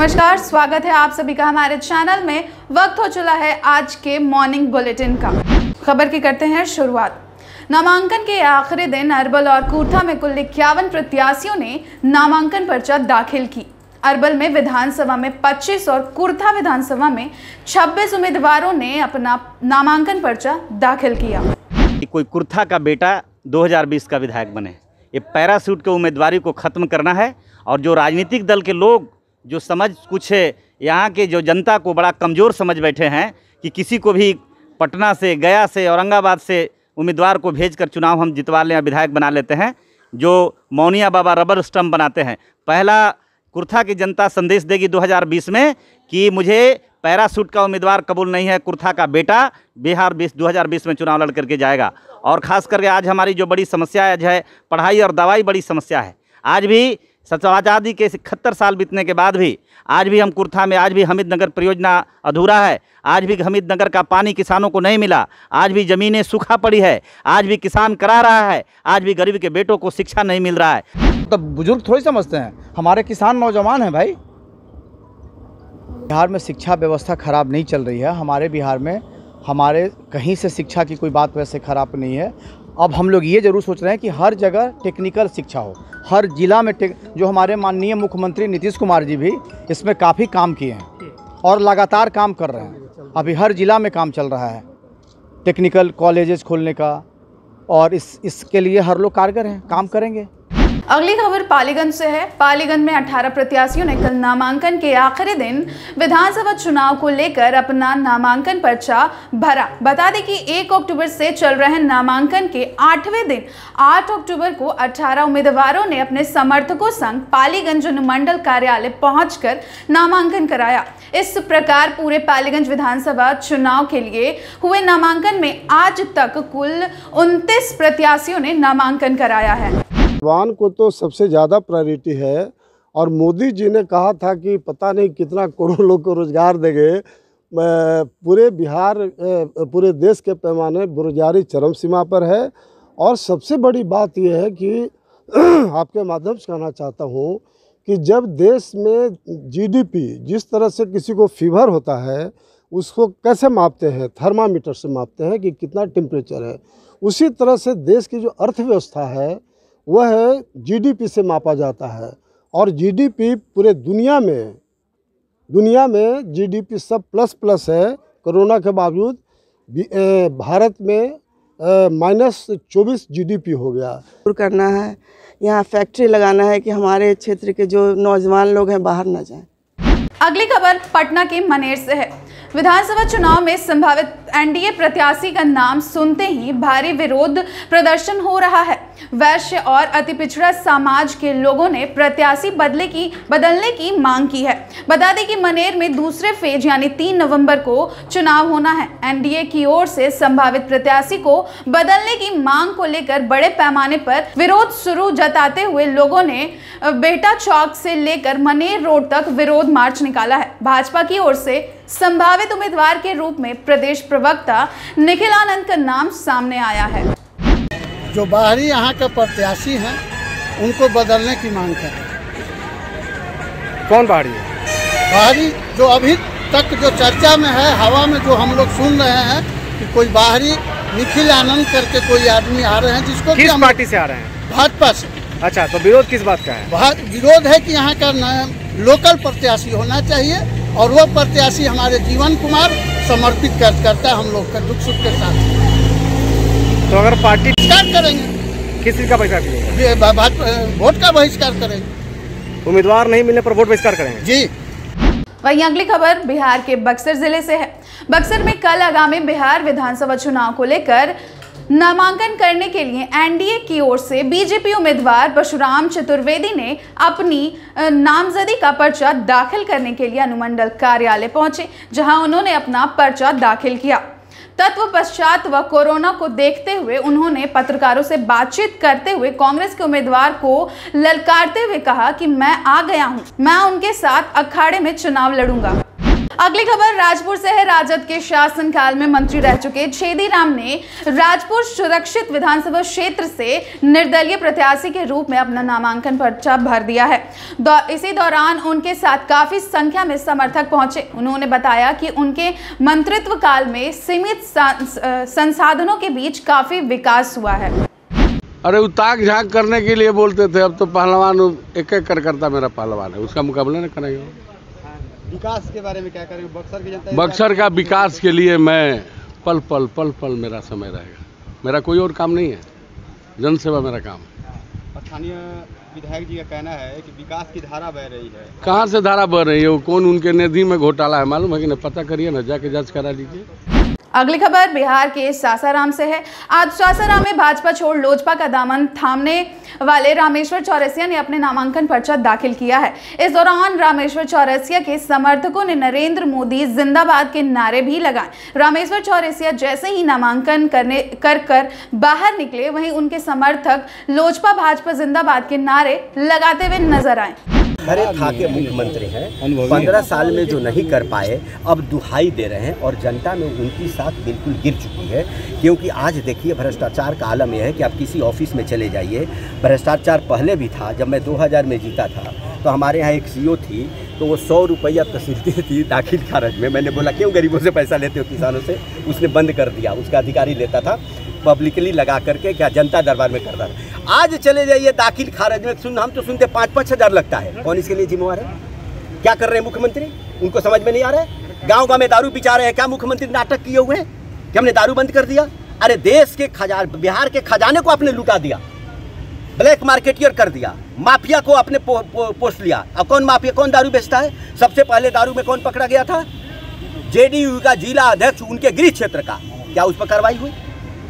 नमस्कार, स्वागत है आप सभी का हमारे चैनल में। वक्त हो चला है आज के मॉर्निंग बुलेटिन का। खबर की करते हैं शुरुआत। नामांकन के आखिरी दिन अरबल और कूर्था में कुल इक्यावन प्रत्याशियों ने नामांकन पर्चा दाखिल की। अरबल में विधानसभा में 25 और कुर्था विधानसभा में 26 उम्मीदवारों ने अपना नामांकन पर्चा दाखिल किया। कोई कुर्था का बेटा 2020 का विधायक बने। ये पैरासूट के उम्मीदवारी को ख़त्म करना है और जो राजनीतिक दल के लोग जो समझ कुछ है, यहाँ के जो जनता को बड़ा कमज़ोर समझ बैठे हैं कि किसी को भी पटना से, गया से, औरंगाबाद से उम्मीदवार को भेजकर चुनाव हम जितवा लें या विधायक बना लेते हैं, जो मौनिया बाबा रबर स्टम्प बनाते हैं। पहला कुर्था की जनता संदेश देगी 2020 में कि मुझे पैरासूट का उम्मीदवार कबूल नहीं है, कुर्था का बेटा बिहार बीस 2020 में चुनाव लड़ करके जाएगा। और ख़ास करके आज हमारी जो बड़ी समस्या आज है पढ़ाई और दवाई बड़ी समस्या है। आज भी आज़ादी के इकहत्तर साल बीतने के बाद भी, आज भी हम कुर्था में, आज भी हमीद नगर परियोजना अधूरा है। आज भी हमिद नगर का पानी किसानों को नहीं मिला। आज भी ज़मीनें सूखा पड़ी है। आज भी किसान करा रहा है। आज भी गरीब के बेटों को शिक्षा नहीं मिल रहा है। तो बुज़ुर्ग थोड़ी समझते हैं। हमारे किसान नौजवान हैं भाई। बिहार में शिक्षा व्यवस्था खराब नहीं चल रही है। हमारे बिहार में, हमारे कहीं से शिक्षा की कोई बात वैसे खराब नहीं है। अब हम लोग ये ज़रूर सोच रहे हैं कि हर जगह टेक्निकल शिक्षा हो। हर जिला में जो हमारे माननीय मुख्यमंत्री नीतीश कुमार जी भी इसमें काफ़ी काम किए हैं और लगातार काम कर रहे हैं। अभी हर जिला में काम चल रहा है। टेक्निकल कॉलेजेस खोलने का और इस, इसके लिए हर लोग कारगर हैं, काम करेंगे। अगली खबर पालीगंज से है। पालीगंज में 18 प्रत्याशियों ने कल नामांकन के आखिरी दिन विधानसभा चुनाव को लेकर अपना नामांकन पर्चा भरा। बता दें कि 1 अक्टूबर से चल रहे नामांकन के आठवें दिन 8 अक्टूबर को 18 उम्मीदवारों ने अपने समर्थकों संग पालीगंज अनुमंडल कार्यालय पहुंचकर नामांकन कराया। इस प्रकार पूरे पालीगंज विधानसभा चुनाव के लिए हुए नामांकन में आज तक कुल उनतीस प्रत्याशियों ने नामांकन कराया है। नौजवान को तो सबसे ज़्यादा प्रायोरिटी है। और मोदी जी ने कहा था कि पता नहीं कितना करोड़ लोग को रोज़गार देंगे। पूरे बिहार पूरे देश के पैमाने बेरोजगारी चरम सीमा पर है। और सबसे बड़ी बात यह है कि आपके माध्यम से कहना चाहता हूँ कि जब देश में जीडीपी जिस तरह से किसी को फीवर होता है, उसको कैसे मापते हैं? थर्मामीटर से मापते हैं कि कितना टेम्परेचर है। उसी तरह से देश की जो अर्थव्यवस्था है वह जीडीपी से मापा जाता है। और जीडीपी पूरे दुनिया में दुनिया में जीडीपी सब प्लस प्लस है। कोरोना के बावजूद भारत में माइनस चौबीस जीडीपी हो गया। करना है यहाँ फैक्ट्री लगाना है कि हमारे क्षेत्र के जो नौजवान लोग हैं बाहर ना जाएँ। अगली खबर पटना के मनेर से है। विधानसभा चुनाव में संभावित एनडीए प्रत्याशी का नाम सुनते ही भारी विरोध प्रदर्शन हो रहा है। वैश्य और अति पिछड़ा समाज के लोगों ने प्रत्याशी बदले की, बदलने की मांग की है। बता दें कि मनेर में दूसरे फ़ेज़ यानी तीन नवंबर को चुनाव होना है। एनडीए की ओर से संभावित प्रत्याशी को बदलने की मांग को लेकर बड़े पैमाने पर विरोध शुरू जताते हुए लोगों ने बेटा चौक से लेकर मनेर रोड तक विरोध मार्च निकाला है। भाजपा की ओर से संभावित उम्मीदवार के रूप में प्रदेश प्रवक्ता निखिल आनंद का नाम सामने आया है। जो बाहरी यहाँ के प्रत्याशी हैं उनको बदलने की मांग करें कौन बाहरी है? बाहरी जो अभी तक जो चर्चा में है हवा में जो हम लोग सुन रहे हैं कि कोई बाहरी निखिल आनंद करके कोई आदमी आ रहे हैं जिसको किस पार्टी से आ रहे हैं? भाजपा से। अच्छा तो विरोध किस बात का है? विरोध है कि यहाँ का लोकल प्रत्याशी होना चाहिए और वो प्रत्याशी हमारे जीवन कुमार समर्पित कर, करता है हम लोग का दुख सुख के साथ। तो अगर पार्टी बहिष्कार करेंगे। किस चीज़ का बहिष्कार वोट का बहिष्कार करेंगे। उम्मीदवार नहीं मिलने पर वोट बहिष्कार करेंगे? जी। वहीं अगली खबर बिहार के बक्सर ज़िले से है। बक्सर में कल आगामी बिहार विधानसभा चुनाव को लेकर नामांकन करने के लिए एनडीए की ओर से बीजेपी उम्मीदवार परशुराम चतुर्वेदी ने अपनी नामजदी का पर्चा दाखिल करने के लिए अनुमंडल कार्यालय पहुँचे, जहाँ उन्होंने अपना पर्चा दाखिल किया। तत्व पश्चात व कोरोना को देखते हुए उन्होंने पत्रकारों से बातचीत करते हुए कांग्रेस के उम्मीदवार को ललकारते हुए कहा कि मैं आ गया हूँ, मैं उनके साथ अखाड़े में चुनाव लड़ूँगा। अगली खबर राजपुर से है राजद के शासन काल में मंत्री रह चुके छेदी राम ने राजपुर सुरक्षित विधानसभा क्षेत्र से निर्दलीय प्रत्याशी के रूप में अपना नामांकन पर्चा भर दिया है। दौ, इसी दौरान उनके साथ काफ़ी संख्या में समर्थक पहुँचे। उन्होंने बताया कि उनके मंत्रित्व काल में सीमित संसाधनों के बीच काफ़ी विकास हुआ है। अरे उताक झाक करने के लिए बोलते थे। अब तो पहलवान एक एक कर करता मेरा पहलवान है। उसका मुकाबला नहीं करेंगे। विकास के बारे में क्या करेंगे? बक्सर की जनता बक्सर का विकास के लिए मैं पल पल पल पल मेरा समय रहेगा। मेरा कोई और काम नहीं है। जनसेवा मेरा काम है। स्थानीय विधायक जी का कहना है कि विकास की धारा बह रही है। कहाँ से धारा बह रही है? वो कौन उनके निधि में घोटाला है? मालूम है कि नहीं? पता करिए ना जाके जाँच करा लीजिए। अगली खबर, बिहार के सासाराम से है। आज सासाराम में भाजपा छोड़ लोजपा का दामन थामने वाले रामेश्वर चौरसिया ने अपने नामांकन पर्चा दाखिल किया है। इस दौरान रामेश्वर चौरसिया के समर्थकों ने नरेंद्र मोदी जिंदाबाद के नारे भी लगाए। रामेश्वर चौरसिया जैसे ही नामांकन करने, कर कर बाहर निकले, वहीं उनके समर्थक लोजपा भाजपा जिंदाबाद के नारे लगाते हुए नज़र आए। खरे था के मुख्यमंत्री हैं। पंद्रह साल में जो नहीं कर पाए अब दुहाई दे रहे हैं और जनता में उनकी साथ बिल्कुल गिर चुकी है। क्योंकि आज देखिए भ्रष्टाचार का आलम यह है कि आप किसी ऑफ़िस में चले जाइए। भ्रष्टाचार पहले भी था जब मैं 2000 में जीता था तो हमारे यहाँ एक सीईओ थी तो वो सौ रुपया तहसीलती थी दाखिल खारज में। मैंने बोला क्यों गरीबों से पैसा लेते हो किसानों से? उसने बंद कर दिया उसका अधिकारी लेता था पब्लिकली लगा करके क्या जनता दरबार में करता था। आज चले जाइए दाखिल खारज में। सुन हम तो सुनते पाँच पाँच हज़ार लगता है। कौन इसके लिए जिम्मेवार है? क्या कर रहे हैं मुख्यमंत्री? उनको समझ में नहीं आ रहा है? गाँव गाँव में दारू पिचा रहे हैं। क्या मुख्यमंत्री नाटक किए हुए हैं? कि हमने दारू बंद कर दिया? अरे देश के खजा बिहार के खजाने को आपने लुटा दिया। ब्लैक मार्केटियर कर दिया। माफिया को आपने पो, पो, पोस्ट लिया। अब कौन माफिया कौन दारू बेचता है? सबसे पहले दारू में कौन पकड़ा गया था? जेडीयू का जिला अध्यक्ष उनके गृह क्षेत्र का। क्या उस पर कार्रवाई हुई?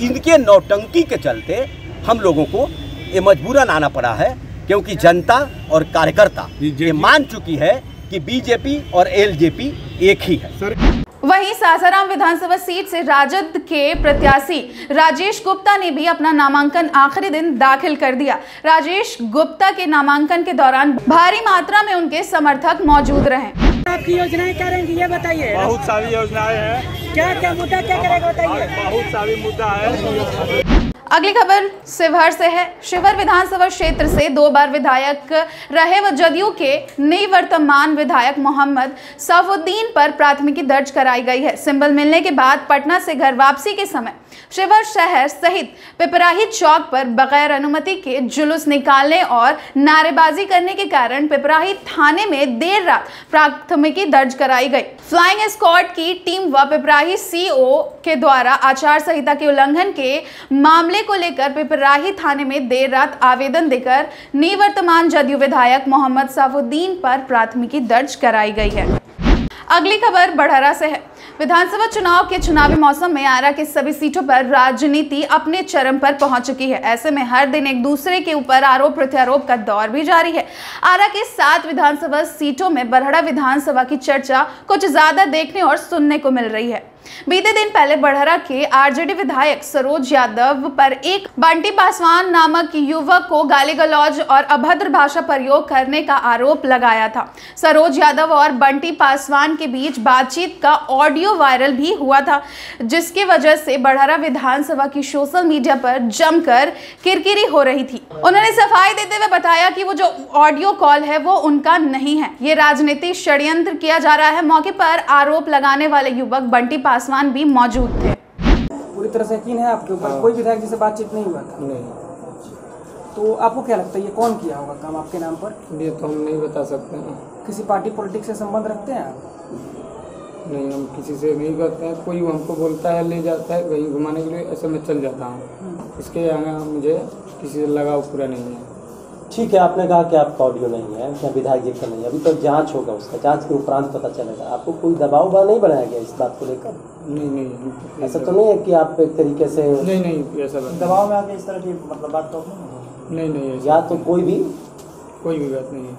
इनके नौटंकी के चलते हम लोगों को ये मजबूरन आना पड़ा है क्योंकि जनता और कार्यकर्ता ये मान चुकी है कि बीजेपी और एलजेपी एक ही है। वहीं सासाराम विधानसभा सीट से राजद के प्रत्याशी राजेश गुप्ता ने भी अपना नामांकन आखिरी दिन दाखिल कर दिया। राजेश गुप्ता के नामांकन के दौरान भारी मात्रा में उनके समर्थक मौजूद रहे। आपकी योजनाएँ क्या रहेंगी ये बताइए। बहुत सारी योजनाएँ हैं। क्या क्या मुद्दा क्या करेगा बताइए। बहुत सारी मुद्दा है। अगली खबर शिवहर से है। शिवहर विधानसभा क्षेत्र से दो बार विधायक रहे व जदयू के निवर्तमान विधायक मोहम्मद सफुद्दीन पर प्राथमिकी दर्ज कराई गई है। सिंबल मिलने के बाद पटना से घर वापसी के समय शिवहर शहर सहित पिपराही चौक पर बगैर अनुमति के जुलूस निकालने और नारेबाजी करने के कारण पिपराही थाने में देर रात प्राथमिकी दर्ज कराई गई। फ्लाइंग स्क्वाड की टीम व पिपराही सीओ के द्वारा आचार संहिता के उल्लंघन के मामले को लेकर पिपराही थाने में देर रात आवेदन देकर निवर्तमान जदयू विधायक मोहम्मद साफुद्दीन पर प्राथमिकी दर्ज कराई गई है। अगली खबर बढ़हरा से है। विधानसभा चुनाव के चुनावी मौसम में आरा के सभी सीटों पर राजनीति अपने चरम पर पहुँच चुकी है। ऐसे में हर दिन एक दूसरे के ऊपर आरोप प्रत्यारोप का दौर भी जारी है। आरा के सात विधानसभा सीटों में बरहड़ा विधानसभा की चर्चा कुछ ज़्यादा देखने और सुनने को मिल रही है। बीते दिन पहले बढ़हरा के आरजेडी विधायक सरोज यादव पर एक बंटी पासवान नामक युवक को गाली गलौज और अभद्र भाषा प्रयोग करने का आरोप लगाया था। सरोज यादव और बंटी पासवान के बीच बातचीत का ऑडियो वायरल भी हुआ था, जिसकी वजह से बढ़हरा विधानसभा की सोशल मीडिया पर जमकर किरकिरी हो रही थी। उन्होंने सफ़ाई देते हुए बताया कि वो जो ऑडियो कॉल है, वो उनका नहीं है। ये राजनीतिक षड्यंत्र किया जा रहा है। मौके पर आरोप लगाने वाले युवक बंटी पासवान भी मौजूद थे। पूरी तरह से यकीन है आपके ऊपर? कोई विधायक जिसे बातचीत नहीं हुआ था? नहीं। तो आपको क्या लगता है ये कौन किया होगा काम आपके नाम पर? ये तो हम नहीं बता सकते हैं। किसी पार्टी पॉलिटिक्स से संबंध रखते हैं आप? नहीं हम किसी से नहीं करते हैं। कोई हमको बोलता है ले जाता है वहीं घुमाने के लिए ऐसे मैं चल जाता हूँ। इसके आगे मुझे किसी से लगाव पूरा नहीं है। ठीक है आपने कहा कि आपका ऑडियो नहीं है क्या विधायक जी का नहीं है अभी तो जाँच होगा उसका जाँच के उपरांत पता चलेगा। आपको कोई दबाव बा नहीं बनाया गया इस बात को लेकर? नहीं नहीं ऐसा तो नहीं है कि आप एक तरीके से नहीं नहीं ऐसा दबाव में आके इस तरह की मतलब बात तो नहीं नहीं या तो कोई भी कोई भी बात नहीं है।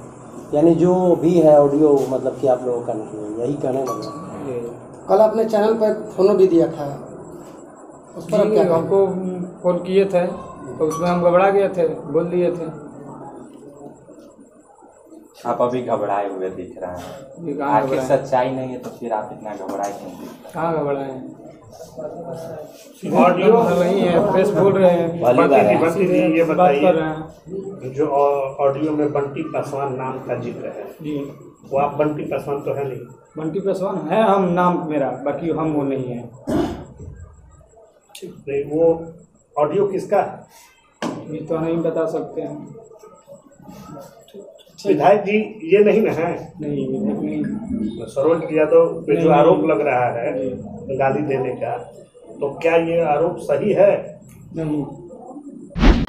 यानी जो भी है ऑडियो मतलब कि आप लोगों का नहीं है यही कहने लगा। कल आपने चैनल पर फोनो भी दिया था। उस पर? हमको फ़ोन किए थे तो उसमें हम घबरा गए थे बोल दिए थे। आप अभी घबराए हुए दिख रहे हैं। आखिर सच्चाई नहीं है तो फिर आप इतना घबराए क्यों कहाँ घबराए हैं? है प्रेस बोल रहे हैं। बंटी जी बंटी जी ये बात कर रहे बताइए जो ऑडियो में बंटी पासवान नाम का ज़िक्र है जी। वो आप बंटी पासवान तो है नहीं? बंटी पासवान है हम नाम मेरा बाकी हम वो नहीं है। नहीं वो ऑडियो किसका है? ये तो नहीं बता सकते हैं विधायक जी ये नहीं ना है? नहीं विधायक सरोज यादव पे जो आरोप लग रहा है गाली देने का तो क्या ये आरोप सही है? नहीं।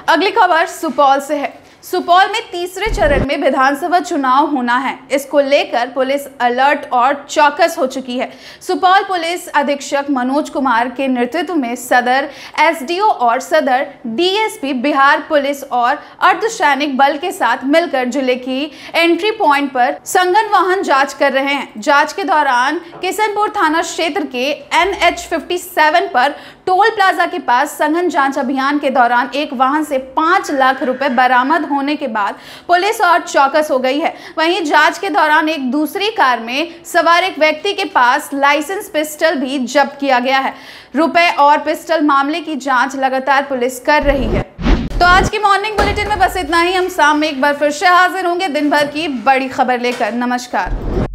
अगली खबर सुपौल से है। सुपौल में तीसरे चरण में विधानसभा चुनाव होना है। इसको लेकर पुलिस अलर्ट और चौकस हो चुकी है। सुपौल पुलिस अधीक्षक मनोज कुमार के नेतृत्व में सदर, एसडीओ और सदर, डीएसपी, बिहार पुलिस और अर्धसैनिक बल के साथ मिलकर ज़िले की एंट्री पॉइंट पर संगन वाहन जाँच कर रहे हैं। जाँच के दौरान किशनपुर थाना क्षेत्र के एन एच पर टोल प्लाजा के पास संघन जाँच अभियान के दौरान एक वाहन से पाँच लाख रुपए बरामद होने के बाद पुलिस और चौकस हो गई है। वहीं जाँच के दौरान एक दूसरी कार में सवार एक व्यक्ति के पास लाइसेंस पिस्टल भी जब्त किया गया है। रुपए और पिस्टल मामले की जाँच लगातार पुलिस कर रही है। तो आज की मॉर्निंग बुलेटिन में बस इतना ही। हम शाम में एक बार फिर से हाजिर होंगे। दिन भर की बड़ी खबर लेकर। नमस्कार।